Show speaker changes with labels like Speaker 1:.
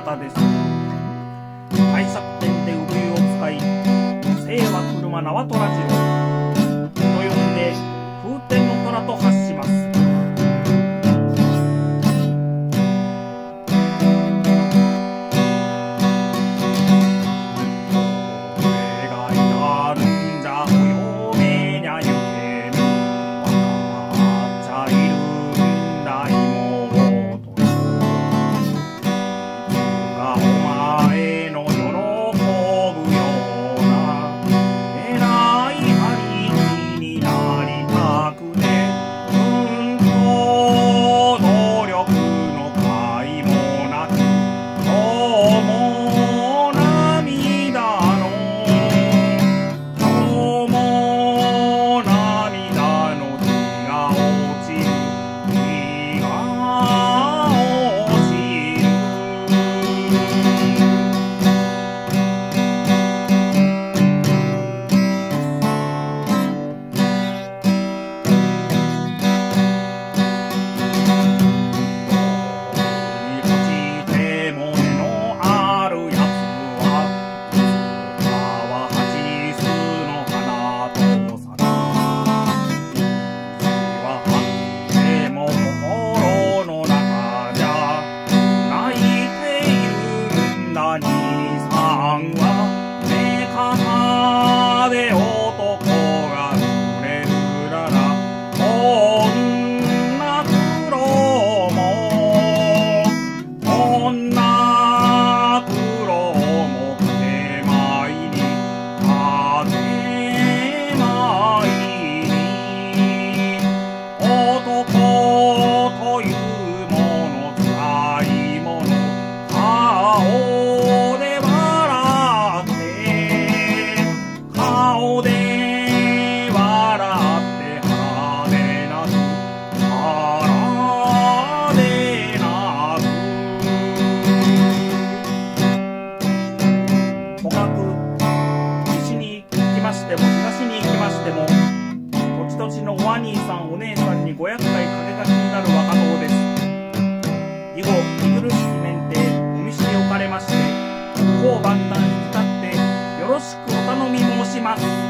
Speaker 1: 改です。対策点で産湯を使い女性は車縄とラジオは目かまで年のワニーさんお姉さんに500回かけがちになる若者です。以後見苦しスメンお店知置おかれまして当番団に至ってよろしくお頼み申します。